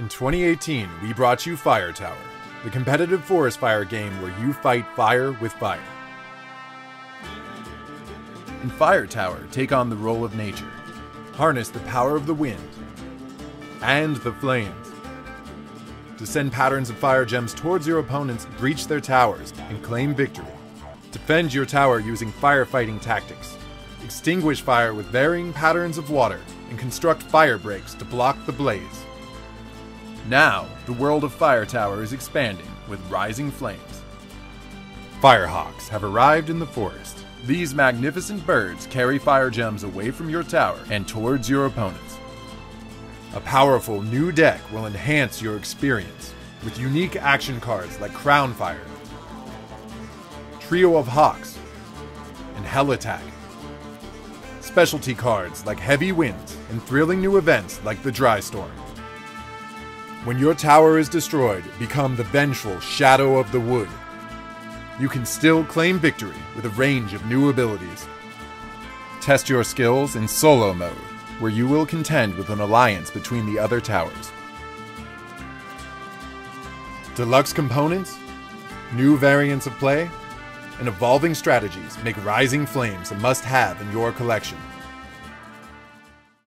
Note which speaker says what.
Speaker 1: In 2018, we brought you Fire Tower, the competitive forest fire game where you fight fire with fire. In Fire Tower, take on the role of nature, harness the power of the wind and the flames to send patterns of fire gems towards your opponents, breach their towers, and claim victory. Defend your tower using firefighting tactics. Extinguish fire with varying patterns of water, and construct fire breaks to block the blaze. Now, the world of Fire Tower is expanding with rising flames. Firehawks have arrived in the forest. These magnificent birds carry fire gems away from your tower and towards your opponents. A powerful new deck will enhance your experience with unique action cards like Crown Fire, Trio of Hawks, and Helitack. Specialty cards like Heavy Winds and thrilling new events like the Dry Storm. When your tower is destroyed, become the vengeful Shadow of the Wood. You can still claim victory with a range of new abilities. Test your skills in solo mode, where you will contend with an alliance between the other towers. Deluxe components, new variants of play, and evolving strategies make Rising Flames a must have in your collection.